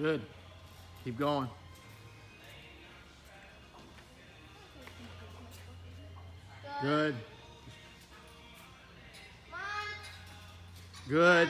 Good. Keep going. Good. Good.